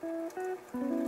Música